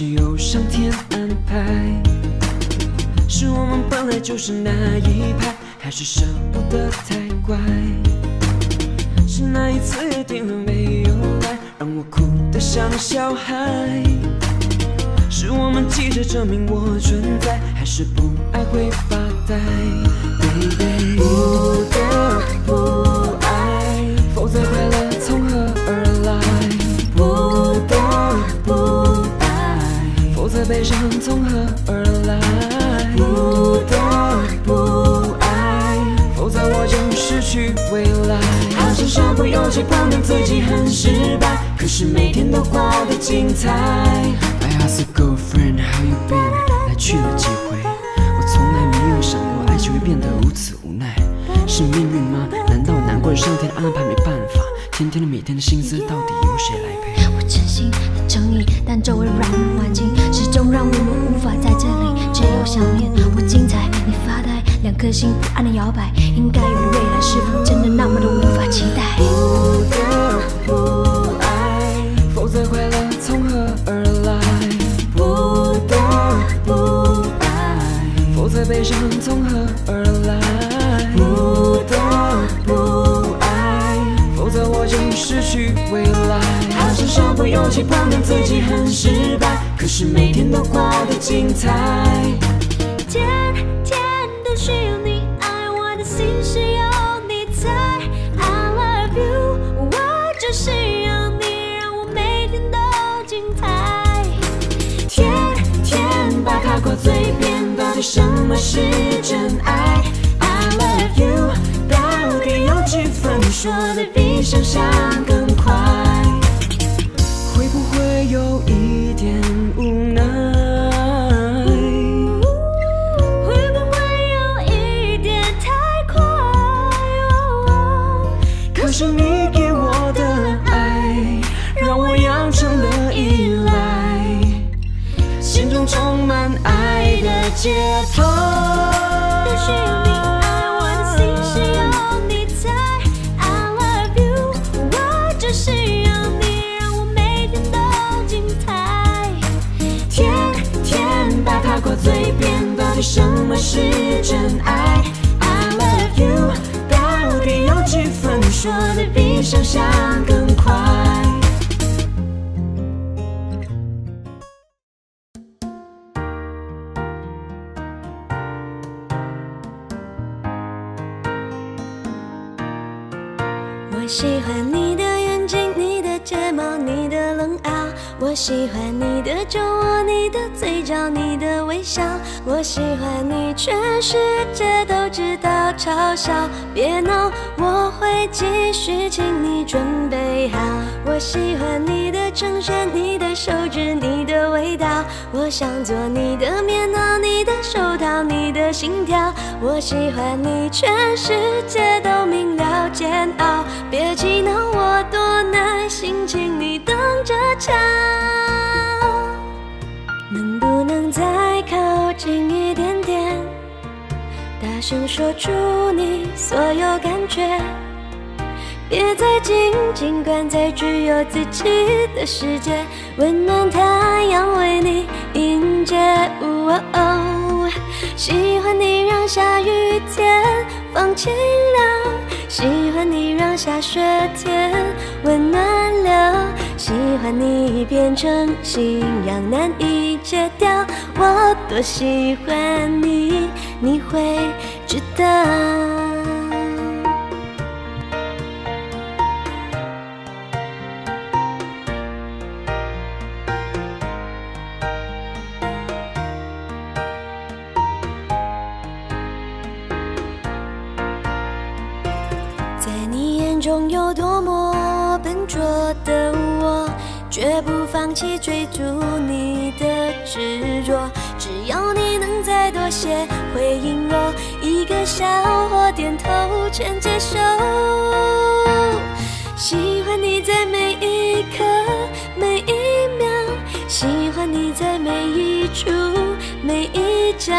是有上天安排？是我们本来就是那一派，还是舍不得太乖？是那一次约定了没有来，让我哭得像小孩？是我们急着证明我存在，还是不爱会发呆？Baby，不得不悲伤从何而来？不得不爱，否则我就失去未来。好像身不由己，抱怨自己很失败，可是每天都过得精彩。I ask girlfriend how you been，来去了几回，我从来没有想过爱情会变得如此无奈。是命运吗？难道难怪上天安排没办法？天天的每天的心思，到底由谁来陪？诚意，但周围软环境始终让我们无法在这里只有想念。我精彩，你发呆，两颗心不安的摇摆，应该有的未来是否真的那么的无法期待？不得不爱，否则快乐从何而来？不得不爱，否则悲伤从何而来？失去未来。好像身不由己，判断自己很失败，可是每天都过得精彩。天天都需要你爱，我的心是有你在。I love you，我就是要你让我每天都精彩。天天把它挂嘴边，到底什么是真爱说的比想象更快？会不会有一点无奈？会不会有一点太快？可是你给我的爱，让我养成了依赖，心中充满爱的节拍。什么是真爱？I love you，到底有几分说的比想象更快？我喜欢你的酒窝，你的嘴角，你的微笑。我喜欢你，全世界都知道。嘲笑，别闹，我会继续，请你准备好。我喜欢你的衬衫，你的手指，你的味道。我想做你的棉袄，你的手套，你的心跳。我喜欢你，全世界都明了煎熬。别气恼，我多耐大声说出你所有感觉，别再紧紧关在只有自己的世界，温暖太阳为你迎接。哦哦喜欢你让下雨天放晴了，喜欢你让下雪天温暖了，喜欢你变成信仰难以戒掉。我多喜欢你，你会知道。在你眼中有多么笨拙的我，绝不放弃追逐你的执笑或点头全接受。喜欢你在每一刻每一秒，喜欢你在每一处每一角，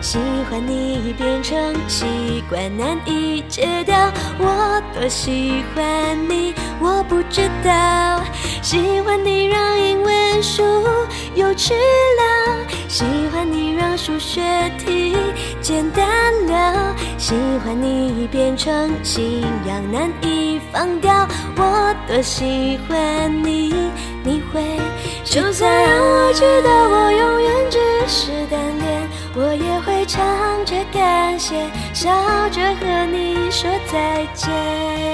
喜欢你已变成习惯难以戒掉。我多喜欢你，我不知道，喜欢你让英文书有趣了，喜欢你让数学题简单了，喜欢你已变成信仰难以放掉。我多喜欢你，你会就算让我知道我永远只是单恋，我也会唱着感谢，笑着和你说再见。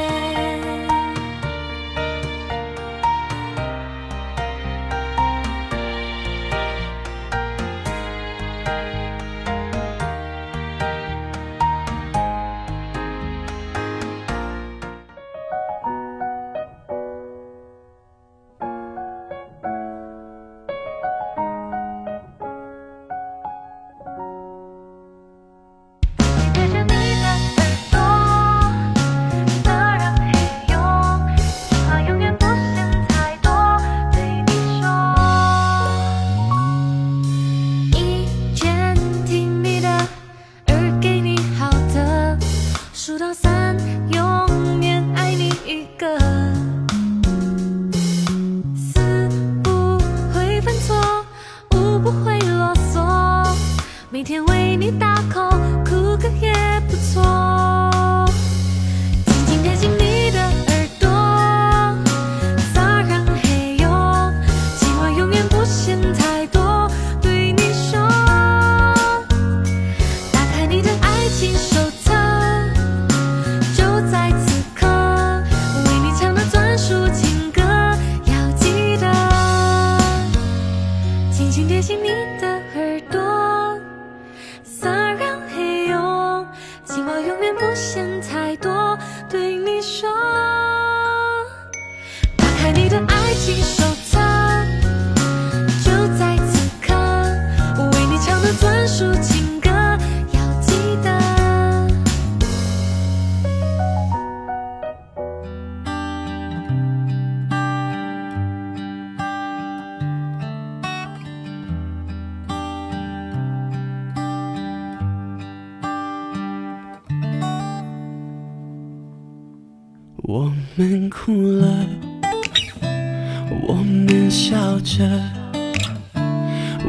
笑着，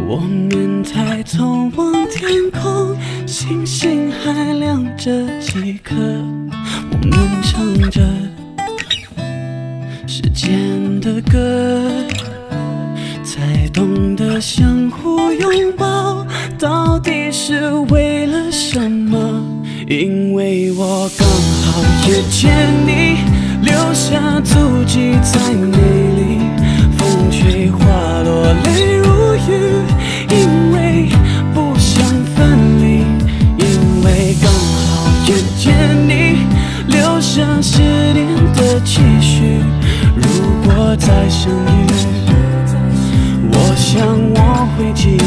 我们抬头望天空，星星还亮着几颗。我们唱着时间的歌，才懂得相互拥抱到底是为了什么？因为我刚好遇见你，留下足迹在你。花落泪如雨因为不想分离因为刚好遇见你留下十年的期许如果再相遇我想我会记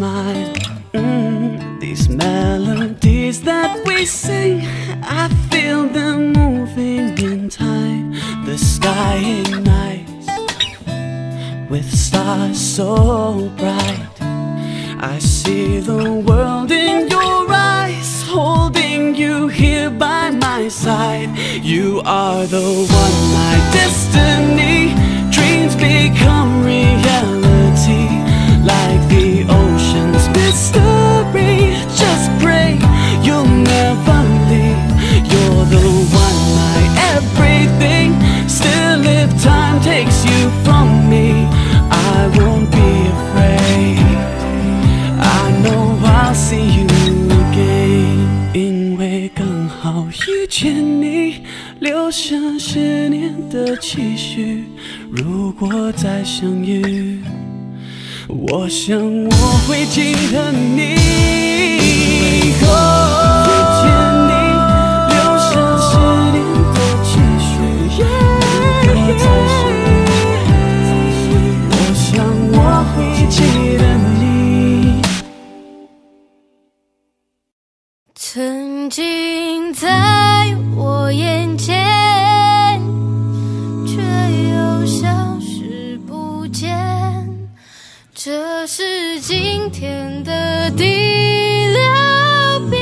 smile. Mm, These melodies that we sing I feel them moving in time. The sky ignites With stars so bright. I see the world in your eyes Holding you here by my side. You are the one, my destiny Dreams become reality. time takes you from me i won't be afraid i know i'll see you again 因为刚好遇见你留下十年的期许如果再相遇我想我会记得你我想我会记得你，曾经在我眼前，却又消失不见。这是今天的第六遍，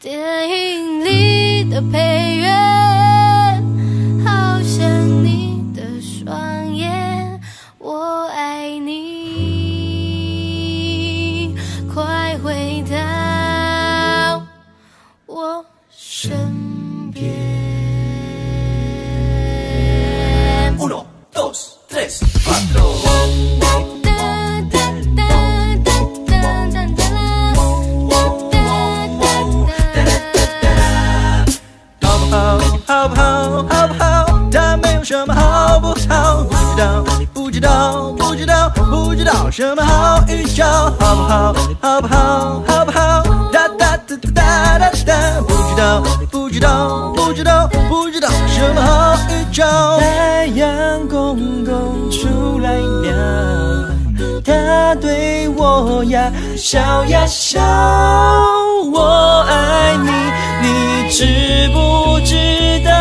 电影里的配。知道什么好预兆，好不好？好不好？好不好？哒哒哒哒哒哒哒，不知道，不知道，不知道，不知道什么好预兆。太阳公公出来了，他对我呀笑呀笑，我爱你，你知不知道？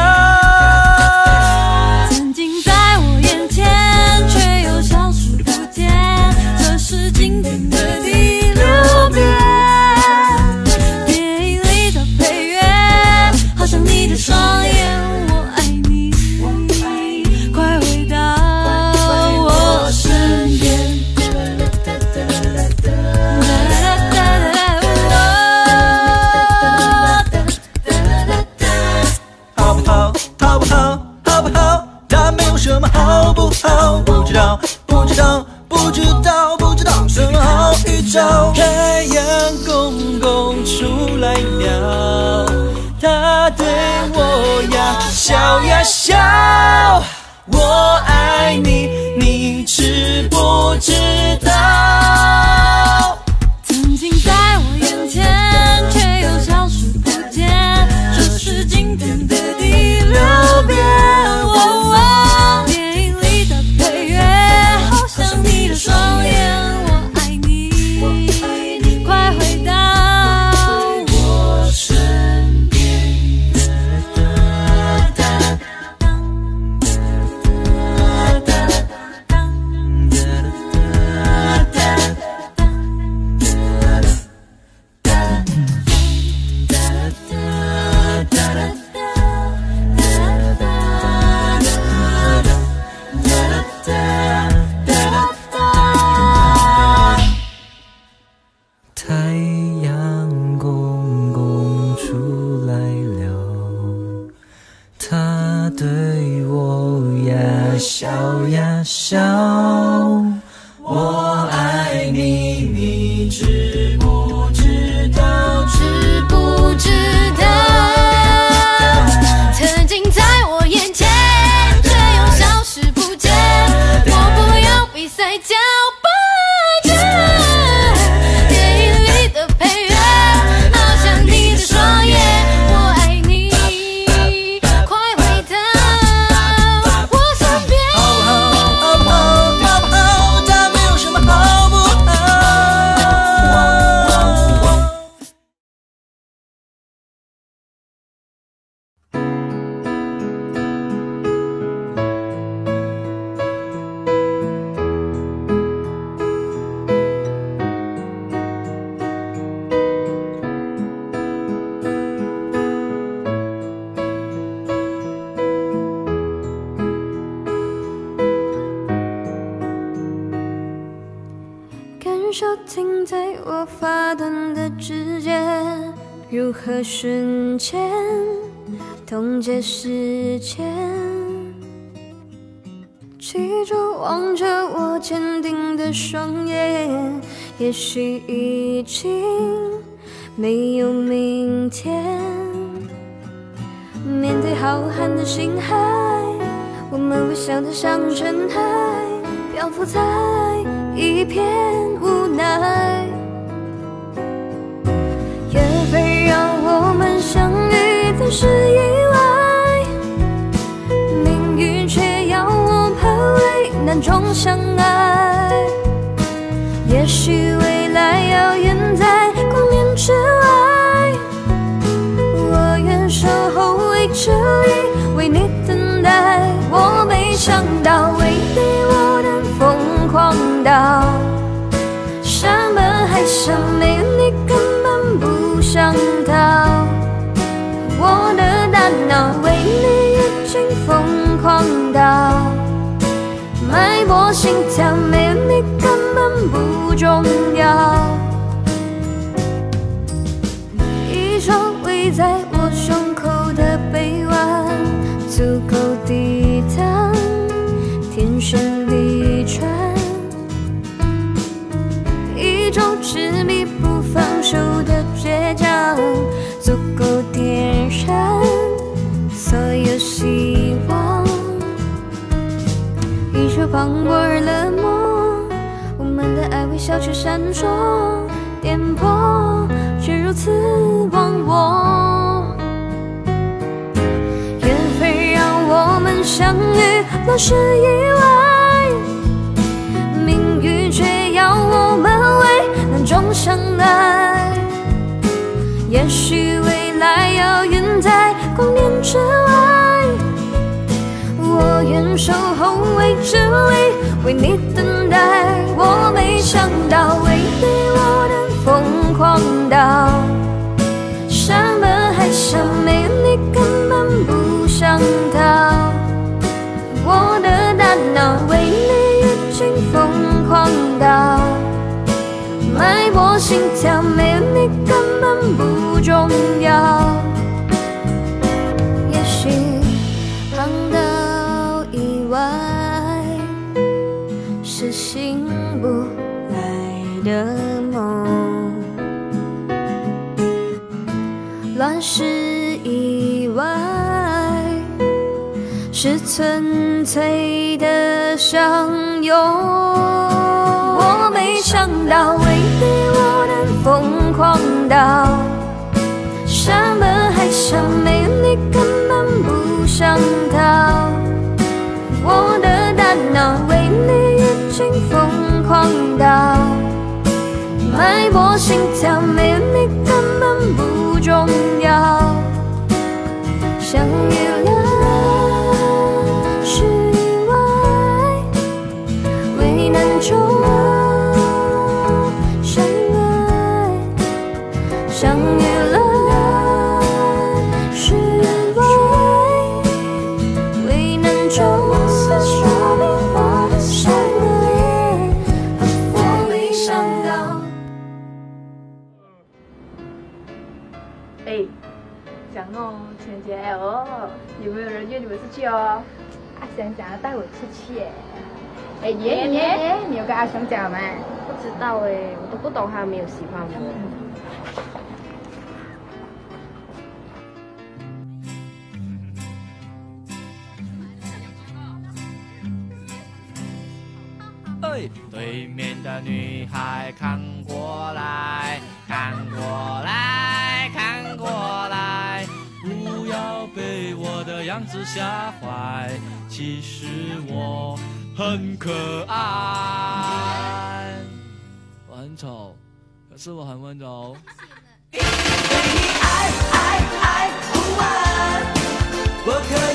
也许已经没有明天。面对浩瀚的星海我们微小得像尘埃漂浮在一片无奈。疯狂到脉搏心跳，没有你根本不重要。一双围在一首磅礴而冷漠，我们的爱微笑却闪烁，颠簸却如此忘我。缘分让我们相遇，若是意外，命运却要我们为难中相爱。也许未来要远在光年之外，我愿守候未知里，为你等待。我没想到，为你我能疯狂到山崩海啸，没有你根本不想逃。我的大脑为你已经疯狂到脉搏心跳，没有你根本不重要。是纯粹的相拥。我没想到，为你我能疯狂到山盟海誓，没有你根本不想逃。我的大脑为你已经疯狂到脉搏心跳，没有你根本不重要。有喜欢我。对面的女孩看过来，看过来，看过来，不要被我的样子吓坏，其实我很可爱。是我很温柔。我可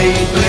faith.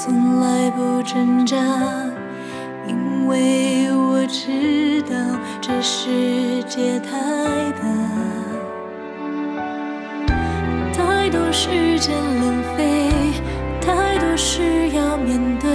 从来不挣扎因为我知道这世界太大。太多时间浪费太多事要面对。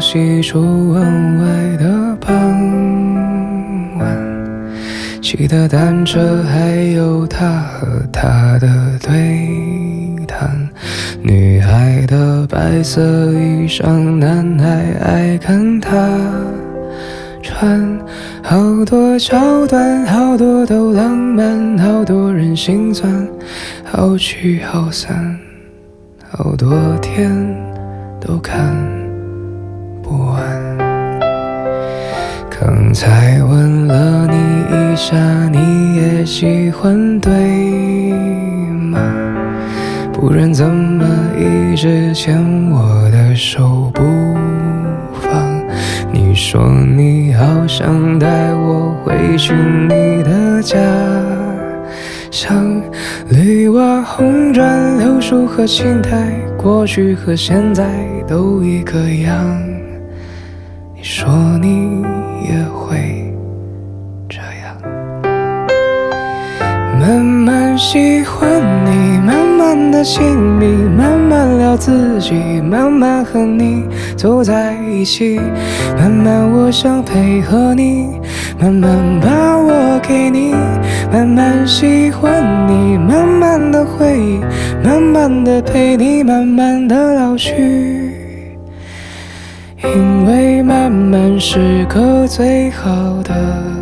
西出望外的傍晚骑的单车还有他和她的对谈女孩的白色衣裳男孩爱看她穿好多桥段好多都浪漫好多人心酸好聚好散好多天都看。完，刚才吻了你一下，你也喜欢对吗？不然怎么一直牵我的手不放？你说你好想带我回去你的家乡，绿瓦红砖、柳树和青苔，过去和现在都一个样。你说你也会这样慢慢喜欢你慢慢的亲密慢慢聊自己慢慢和你走在一起慢慢我想配合你慢慢把我给你慢慢喜欢你慢慢的回忆慢慢的陪你慢慢的老去。因为慢慢是个最好的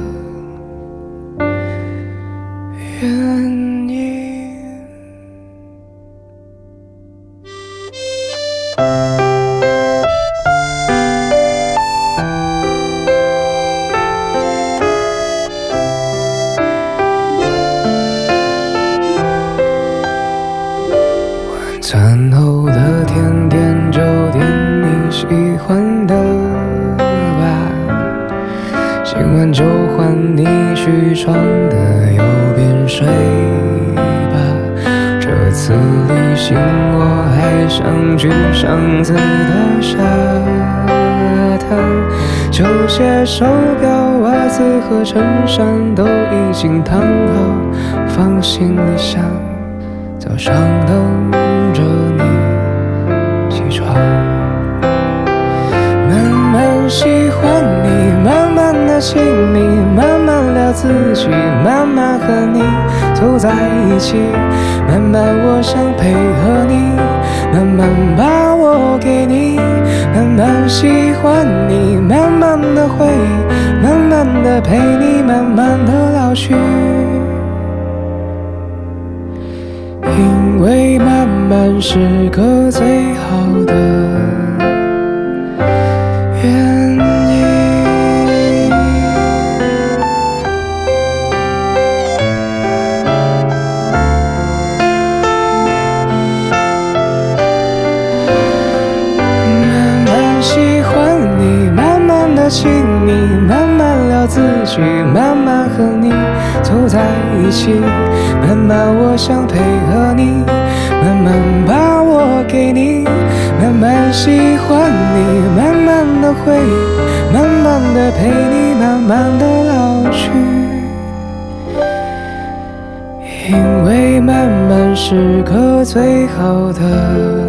行李箱。早上等着你起床，慢慢喜欢你，慢慢的亲密，慢慢聊自己，慢慢和你走在一起，慢慢我想配合你，慢慢把我给你，慢慢喜欢你，慢慢的回忆，慢慢的陪你，慢慢的老去。慢是个最好的原因。慢慢喜欢你，慢慢的亲密，慢慢聊自己，慢慢和你走在一起，慢慢我想配合你，慢把我给你，慢慢喜欢你，慢慢的回忆，慢慢的陪你，慢慢的老去。因为慢慢是个最好的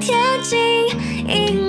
贴近，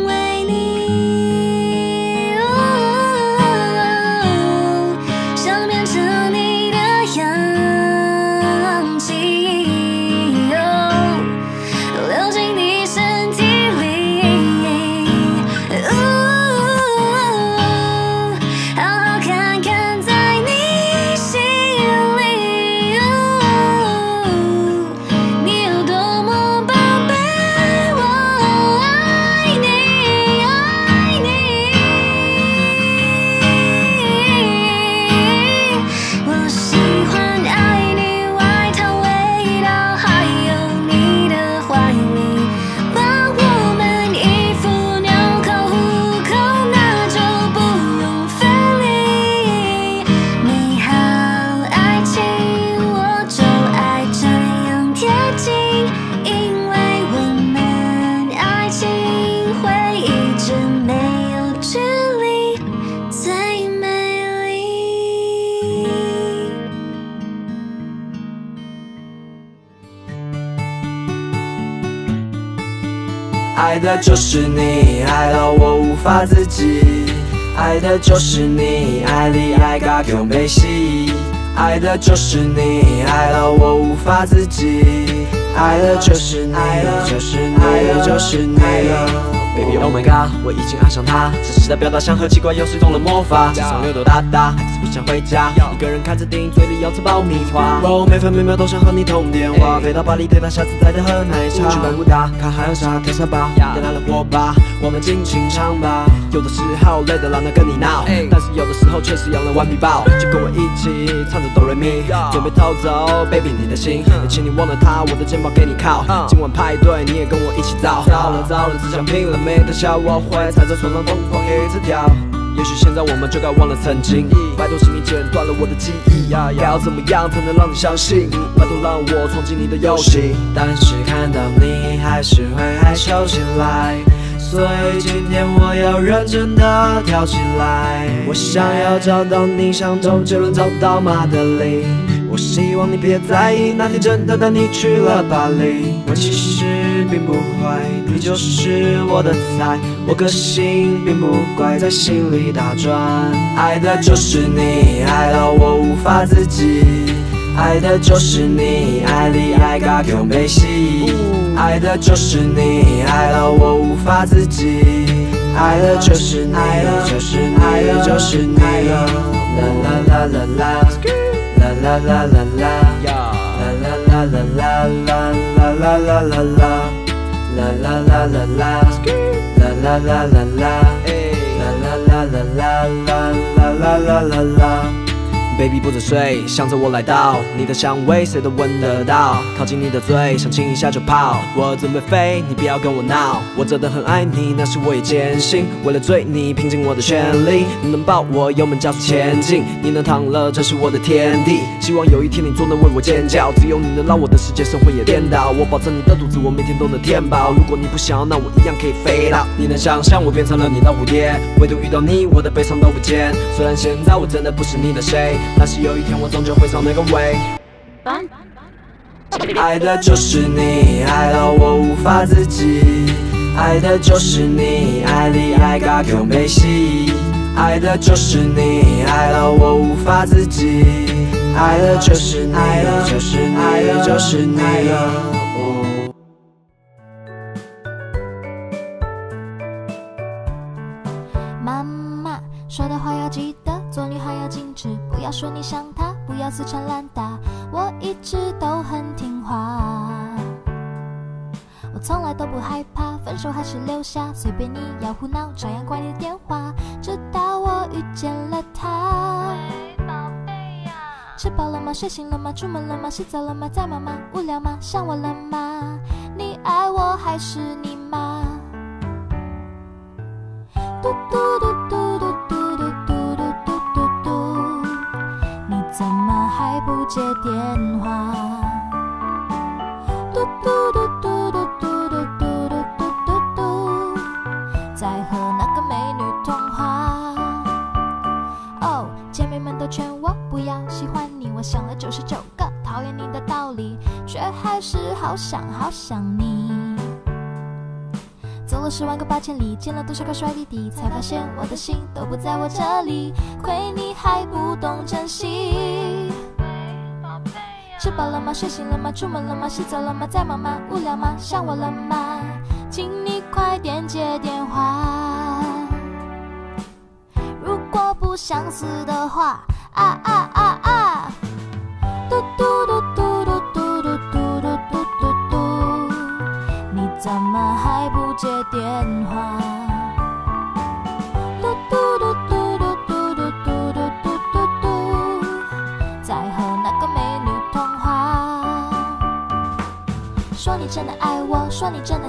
就是你，爱到我无法自己，爱的就是你，爱里爱嘎就没戏。爱的就是你，爱到我无法自己。爱的就是你，就是你，就是你。Baby oh my god，我已经爱上他。真实的表达像和奇怪药水中的魔法。街上溜溜达达，还是不想回家。一个人看着电影，嘴里咬着爆米花。我每分每秒都想和你通电话。飞到巴黎，对他下次再的喝奶茶。去曼谷达，看海洋沙跳沙吧。点燃了火把，我们尽情唱吧。有的时候累得懒得跟你闹，但是有的时候确实养了顽皮豹。就跟我一起唱着哆来咪，准备偷走 baby 你的心。也请你忘了他，我的肩膀给你靠。今晚派对你也跟我一起造。糟了糟了，只想拼了。命的笑我会踩着床上疯狂一直跳。也许现在我们就该忘了曾经。拜托，请你剪断了我的记忆。该要怎么样才能让你相信？拜托，让我闯进你的游戏。但是看到你还是会害羞起来。所以今天我要认真的跳起来。我想要找到你，像周杰伦找到马德里。我希望你别在意，那天真的带你去了巴黎。我其实并不坏，你就是我的菜。我个性并不怪，在心里打转。爱的就是你，爱到我无法自己。爱的就是你，爱里爱嘎又没戏。爱的就是你，爱到我无法自己。爱的就是你，就是你，就是你。啦啦啦啦啦。啦啦啦啦啦，啦啦啦啦啦啦啦啦啦啦啦，啦啦啦啦啦，啦啦啦啦啦，啦啦啦啦啦啦啦啦啦啦。Baby 不准睡，想着我来到，你的香味谁都闻得到。靠近你的嘴，想亲一下就跑。我准备飞，你不要跟我闹。我真的很爱你，那是我也坚信。为了追你，拼尽我的全力。你能抱我，油门加速前进。你能躺了，这是我的天地。希望有一天你总能为我尖叫。只有你能让我的世界生活也颠倒。我保证你的肚子，我每天都能填饱。如果你不想要，那我一样可以飞到。你能想象我变成了你的蝴蝶，唯独遇到你，我的悲伤都不见。虽然现在我真的不是你的谁。但是有一天我终究会上那个位。爱的就是你，爱到我无法自己。爱的就是你，爱里爱嘎又没戏。爱的就是你，爱到我无法自己。爱的就是你，就是你，就是你。妈妈说的话你想他，不要死缠烂打。我一直都很听话，我从来都不害怕分手，还是留下，随便你要胡闹，照样挂你的电话。直到我遇见了他。喂，宝贝呀，吃饱了吗？睡醒了吗？出门了吗？洗澡了吗？在忙吗？无聊吗？想我了吗？你爱我还是你妈？十万个八千里，见了多少个帅弟弟，才发现我的心都不在我这里，亏你还不懂珍惜。吃饱了吗？睡醒了吗？出门了吗？洗澡了吗？在忙吗？无聊吗？想我了吗？请你快点接电话。如果不想死的话，啊啊啊啊！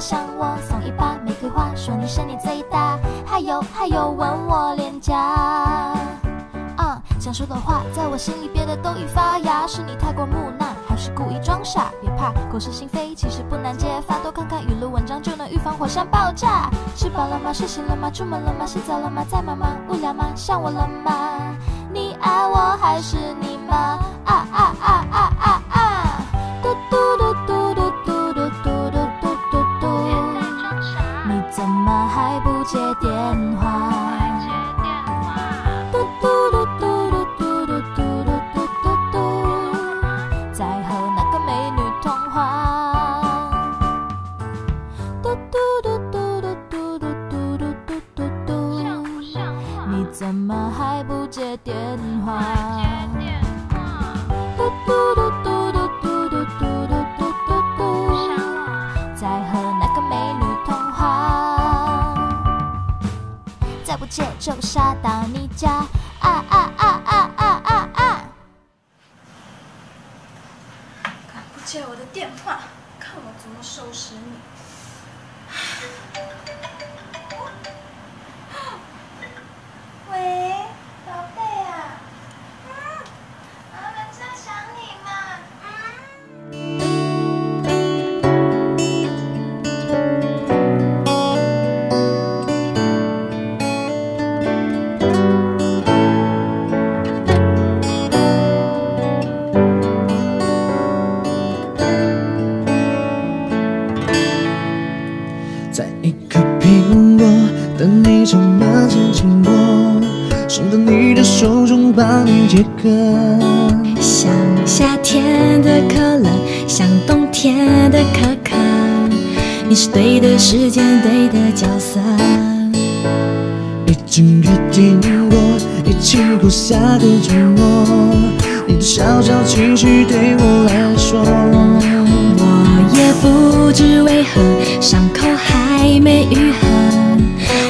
说你真的想我，送一把玫瑰花，说你是你最大，还有还有吻我脸颊。嗯，想说的话在我心里憋得都已发芽，是你太过木讷，还是故意装傻？别怕，口是心非其实不难揭发，多看看语录文章就能预防火山爆炸。吃饱了吗？睡醒了吗？出门了吗？洗澡了吗？在忙吗？无聊吗？想我了吗？你爱我还是你妈？啊啊啊啊啊！帮你解渴。像夏天的可乐，像冬天的可可，你是对的时间，对的角色。已经约定过一起过下个周末，你的小小情绪对我来说，我也不知为何伤口还没愈合，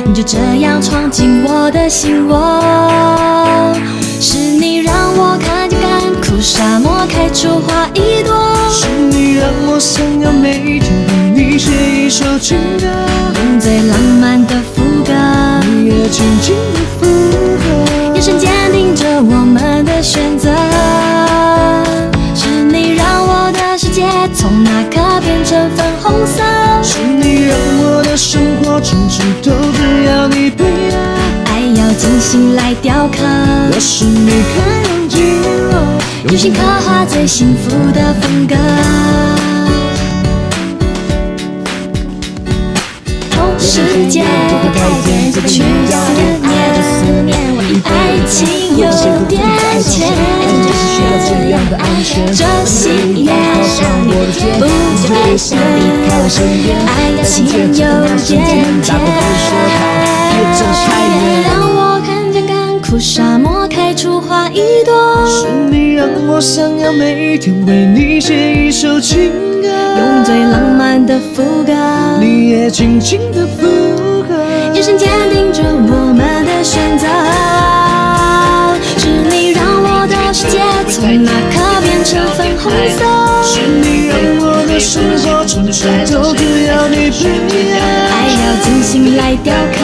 你就这样闯进我的心窝。是你让我看见干枯沙漠开出花一朵，是你让我想要每天为你写一首情歌，用最浪漫的副歌，你也轻轻的附和，眼神坚定着我们的选择。是你让我的世界从那刻变成粉红色，是你让我的生心来雕刻，我是你开朗进我，用心刻画最幸福的风格。同时间改变过去思念，我以爱情有点浅，这喜悦不会想离开我身边，爱情有点甜，让我想要每天为你写一首情歌，用最浪漫的副歌，你也轻轻的附和，眼神坚定着我们的选择。是你让我的世界从那刻变成粉红色，是你让我的生活从此都只要你陪伴，爱要精心来雕刻，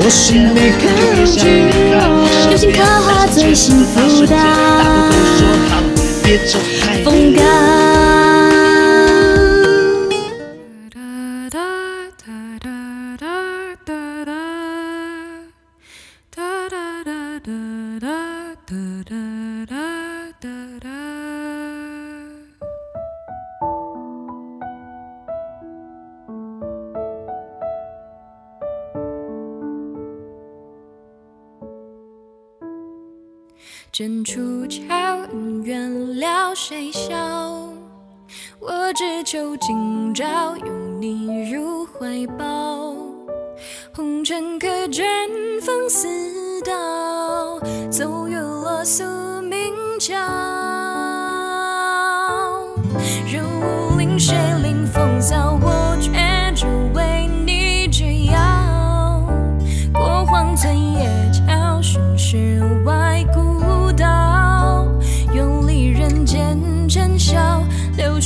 我是你开朗进我，用心刻画最幸福的风格。剑出鞘，恩怨了谁笑？我只求今朝拥你入怀抱，红尘可卷风似刀，走月落宿命桥。人无临水临风骚，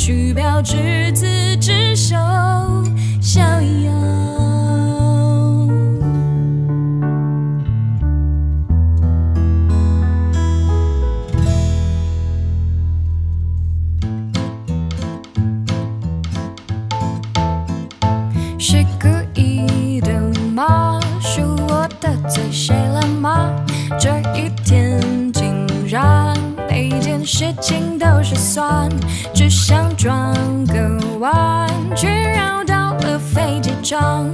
柳絮飘，执子之手，逍遥。是故意的吗？是我得罪谁了吗？这一天竟然每件事情都是算，转个弯，却绕到了飞机场，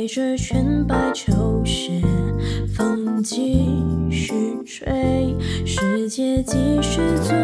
在这全白秋雪，风继续吹，世界继续醉。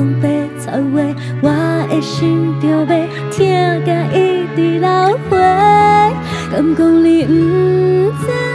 讲白菜话，我的心就要痛甲一直流血。敢讲你不知？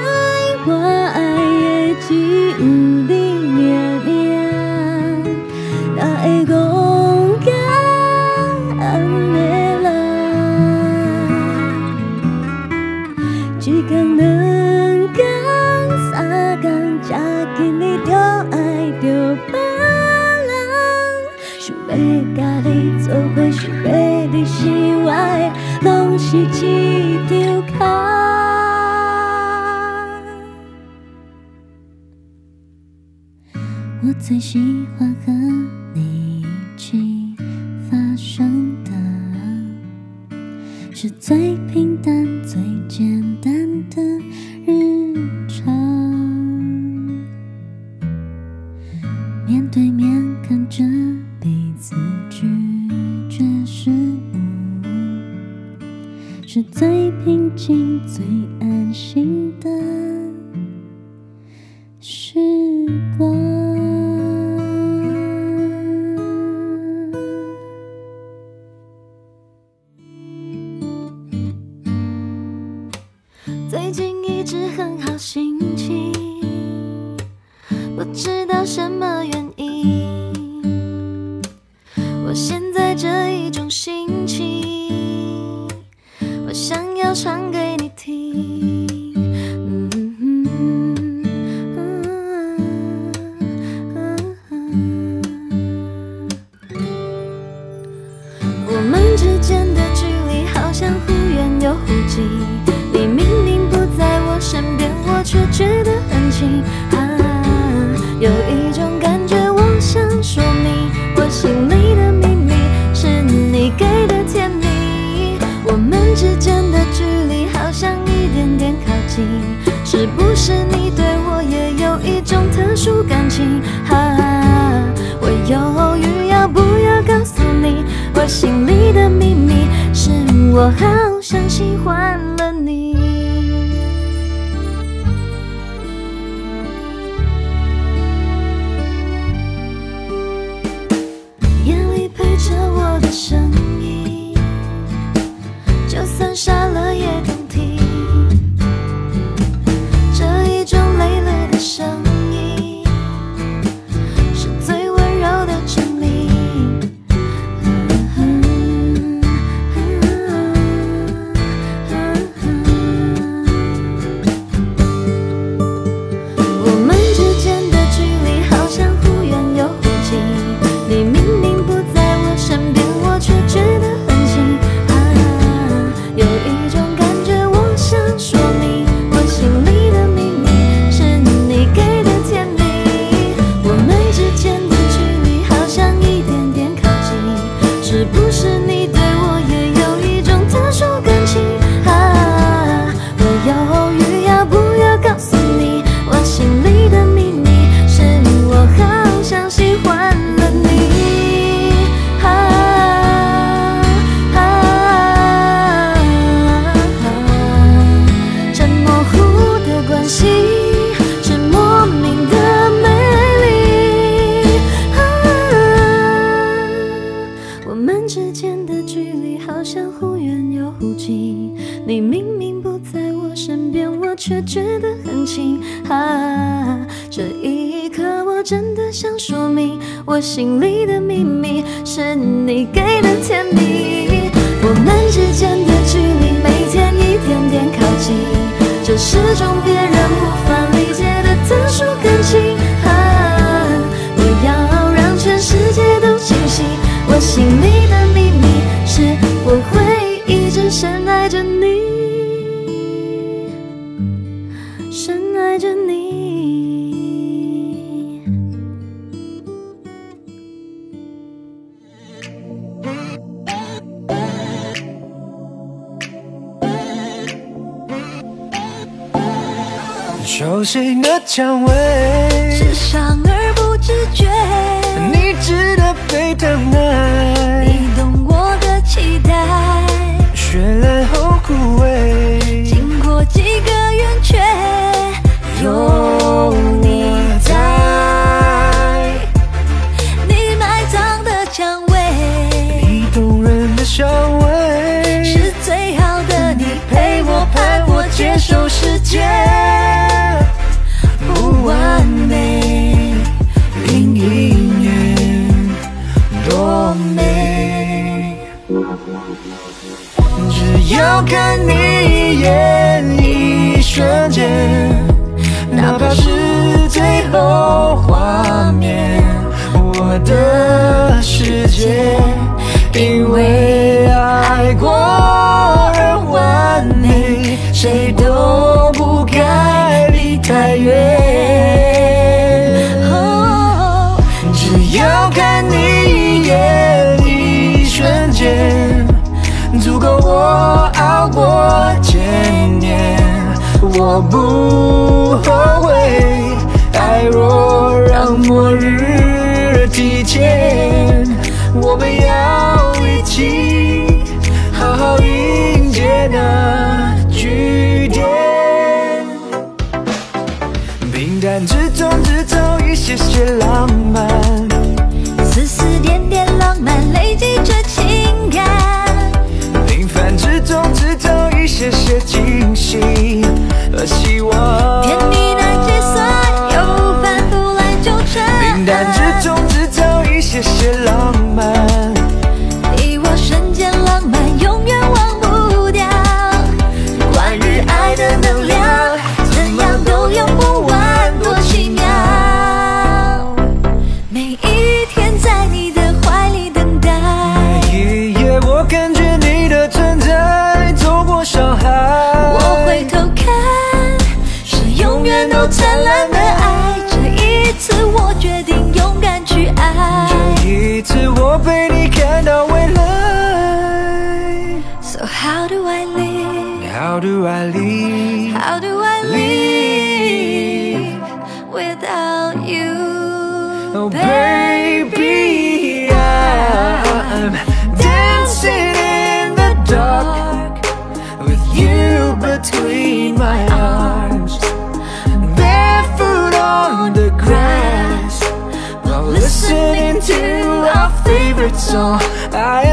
是一条卡。我在心。我心里的秘密是你给的甜蜜，我们之间的距离每天一点点靠近，这是种别人无法理解的特殊感情。我要让全世界都清醒，我心里。谁的蔷薇是伤而不自觉？你值得被疼。我不后悔，爱若让末日提前，我们要一起好好迎接那句点。平淡之中只找一些些浪漫，丝丝点点浪漫累积着情感。平凡之中只找一些些惊喜。的希望。so I